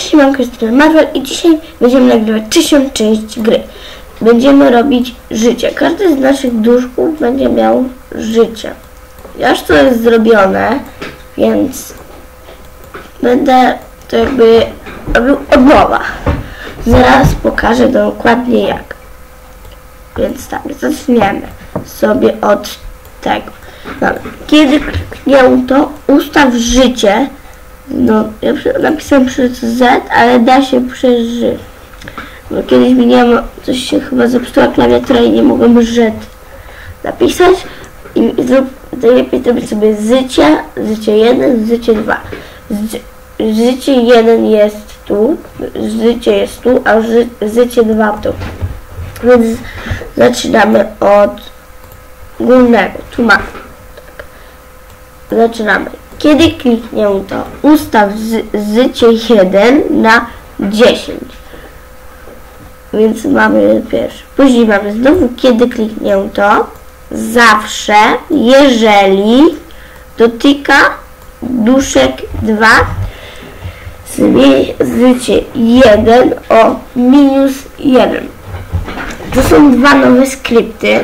Cześć, mam Krystyna Marvel i dzisiaj będziemy nagrywać trzecią część gry. Będziemy robić życie. Każdy z naszych duszków będzie miał życie. Już to jest zrobione, więc będę to jakby robił od nowa. Zaraz pokażę dokładnie jak. Więc tak, zaczniemy sobie od tego. Dobra. Kiedy kliknię ustaw życie, no, ja napisałem przez Z, ale da się przez Ż. Bo kiedyś miałem, coś się chyba zepsuła klawiatura i nie mogłem Ż napisać. I zrób, najlepiej zrobić sobie życie, życie 1, życie 2. Życie 1 jest tu, życie jest tu, a ży, życie 2 tu. Więc zaczynamy od górnego. Tu mamy. Tak. Zaczynamy. Kiedy kliknię to ustaw z, życie 1 na 10. Więc mamy pierwszy. Później mamy znowu kiedy kliknię to zawsze, jeżeli dotyka duszek 2 zmień życie 1 o minus 1. To są dwa nowe skrypty,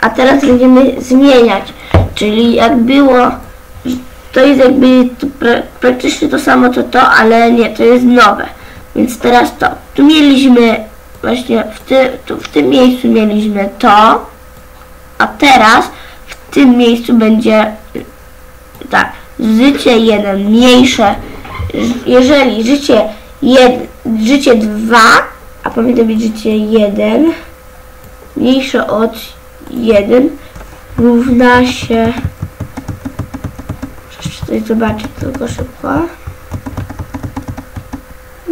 a teraz będziemy zmieniać, czyli jak było, to jest jakby pra, praktycznie to samo co to, ale nie, to jest nowe, więc teraz to. Tu mieliśmy właśnie w, ty, tu, w tym miejscu mieliśmy to, a teraz w tym miejscu będzie tak, życie 1 mniejsze, jeżeli życie 1, życie 2, a powinno być życie 1 mniejsze od 1 równa się coś zobaczyć tylko szybko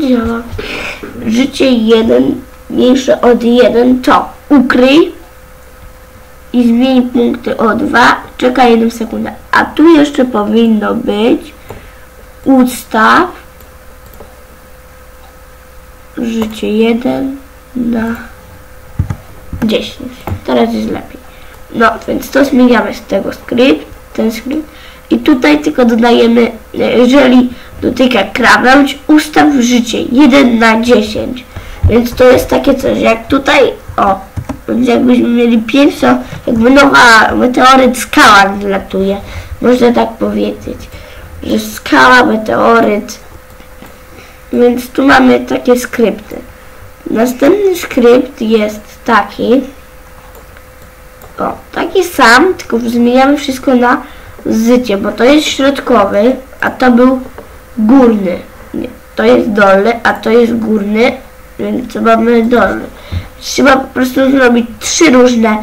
działa życie 1 mniejsze od 1 to ukryj i zmień punkty o 2 czekaj 1 sekundę a tu jeszcze powinno być ustaw życie 1 na 10. Teraz jest lepiej. No, więc to zmieniamy z tego skrypt, ten skrypt. I tutaj tylko dodajemy, e, jeżeli dotyka krawędź, ustaw życie 1 na 10. Więc to jest takie coś, jak tutaj, o, jakbyśmy mieli 5, to jakby nowa meteoryt skała latuje. Można tak powiedzieć, że skała, meteoryt. Więc tu mamy takie skrypty. Następny skrypt jest taki. O, taki sam, tylko zmieniamy wszystko na życie, bo to jest środkowy, a to był górny. Nie, to jest dolny, a to jest górny, więc co mamy dolny. Trzeba po prostu zrobić trzy różne,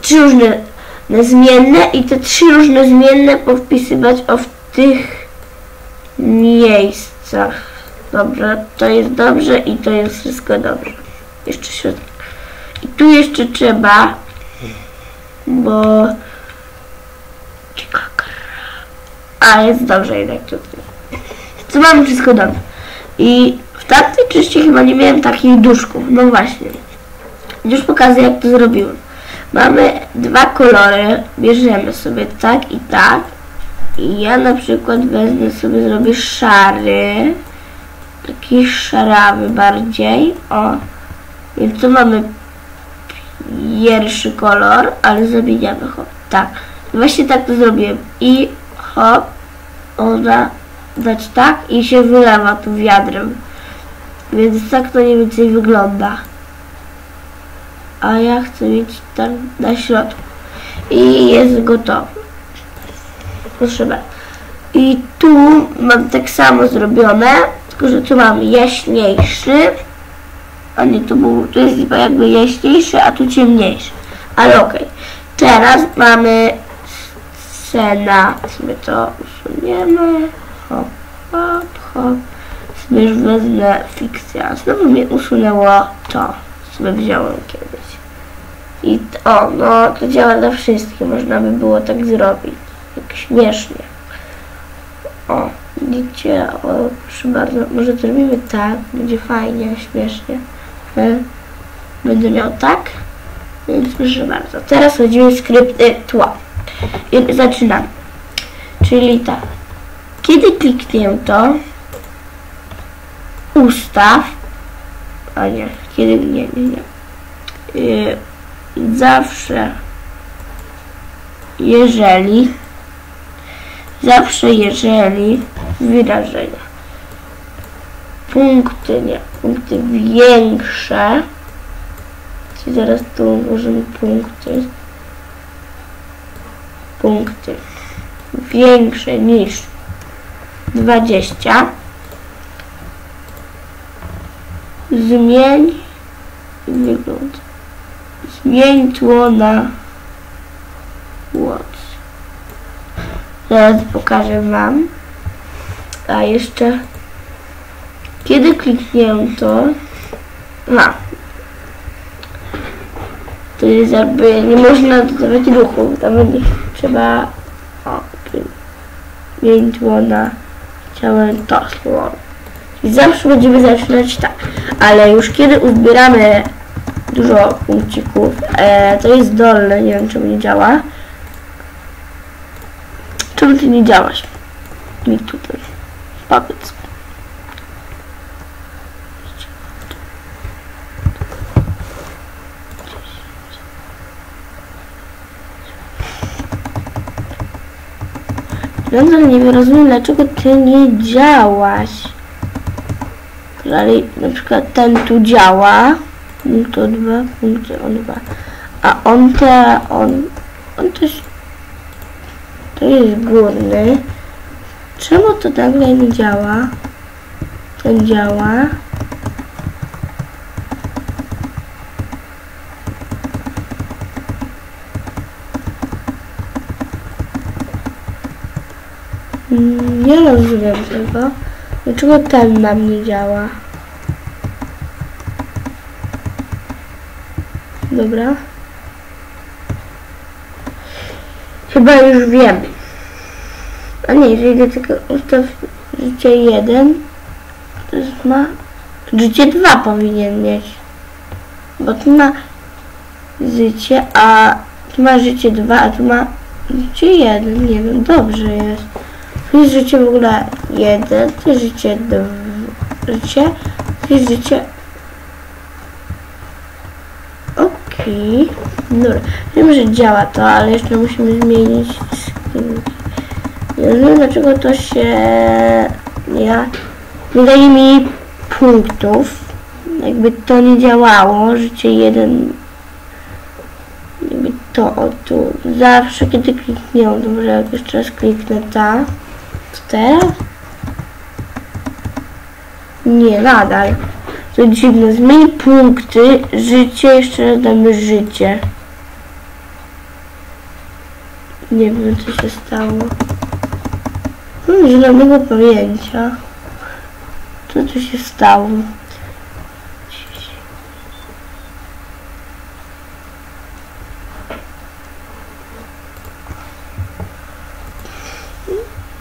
trzy różne zmienne i te trzy różne zmienne powpisywać o w tych miejscach. Dobrze, to jest dobrze i to jest wszystko dobrze. Jeszcze środek. I tu jeszcze trzeba, bo... A, jest dobrze jednak tutaj. Co mamy wszystko dobrze. I w tamtej części chyba nie miałem takich duszków. No właśnie. Już pokażę jak to zrobiłem. Mamy dwa kolory. Bierzemy sobie tak i tak. I ja na przykład wezmę sobie, zrobię szary taki szarawy bardziej. O, więc tu mamy pierwszy kolor, ale zamieniamy hop. Tak, właśnie tak to zrobiłem. I hop, ona dać tak i się wylewa tu wiadrem. Więc tak to mniej więcej wygląda. A ja chcę mieć tak na środku. I jest gotowy. Proszę bardzo. I tu mam tak samo zrobione, tylko że tu mam jaśniejszy, a nie tu był, tu jest jakby jaśniejszy, a tu ciemniejszy. Ale okej. Teraz mamy scena, sobie to usuniemy, hop, hop, hop. Już wezmę fikcja. Znowu mnie usunęło to, sobie wziąłem kiedyś. I t- o, no to działa dla wszystkich, można by było tak zrobić. Tak śmiesznie. O, widzicie, o, proszę bardzo, może zrobimy tak, będzie fajnie, śmiesznie. E, Będę miał tak, więc proszę bardzo. Teraz chodzimy skrypty tła. I zaczynamy. Czyli tak, kiedy kliknę to, ustaw, a nie, kiedy, nie, nie, nie, yy, zawsze, jeżeli, zawsze jeżeli, wyrażenia, punkty, nie, punkty większe, czyli zaraz tu ułożymy punkty, punkty większe niż 20 zmień wygląd. Zmień tło na Watch zaraz pokażę wam. A jeszcze kiedy kliknięto no to jest jakby nie można dodawać ruchu tam będzie trzeba o, tło na chciałem to i zawsze będziemy zaczynać tak. Ale już kiedy uzbieramy dużo punkcików, e, to jest dolne, nie wiem czemu nie działa. Czemu ty nie działaś? Mi tutaj. Powiedz. Nadal nie rozumiem, dlaczego ty nie działaś. Dalej, na przykład ten tu działa. Punkt o dwa, punkt o dwa. A on te, on, on też, to jest górny. Czemu to nagle nie działa? Ten działa. Nie rozumiem tego. Dlaczego ten nam nie działa? Dobra. Chyba już wiem. A nie, jeżeli tylko ustaw życie 1, to jest ma... Życie 2 powinien mieć. Bo tu ma życie, a tu ma życie 2, a tu ma życie 1. Nie wiem, dobrze jest. Jest życie w ogóle 1, tu jest życie 2, życie, jest życie... Okej, dobra. Wiem, że działa to, ale jeszcze musimy zmienić skrzynki. Nie wiem, dlaczego to się... Ja... Nie daje mi punktów. Jakby to nie działało, życie 1 jakby to o tu. Zawsze kiedy kliknę, dobrze, jak jeszcze raz kliknę tak. Teraz? Nie, nadal. To dziwne. Zmień punkty, życie, jeszcze damy życie. Nie wiem, co się stało. Hmm, zielonego pojęcia. Co tu się stało?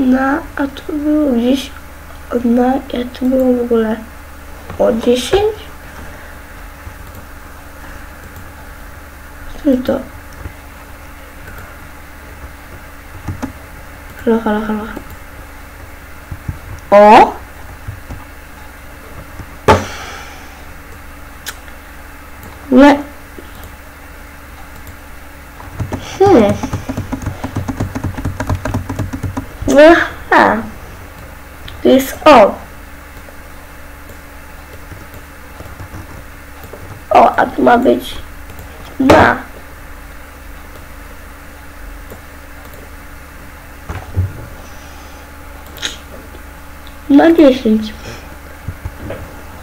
Na, a tu było gdzieś na, a tu było w ogóle o 10? Co to? Halo, halo, halo. O! Nie. Aha. To jest o. O, a tu ma być na. Na 10.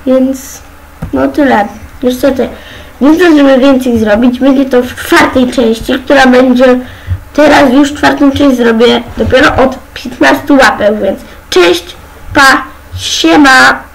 Więc no tyle. Niestety nie zdążymy więcej zrobić. Będzie to w czwartej części, która będzie teraz już czwartą część zrobię dopiero od 15 łapek, więc cześć, pa, siema.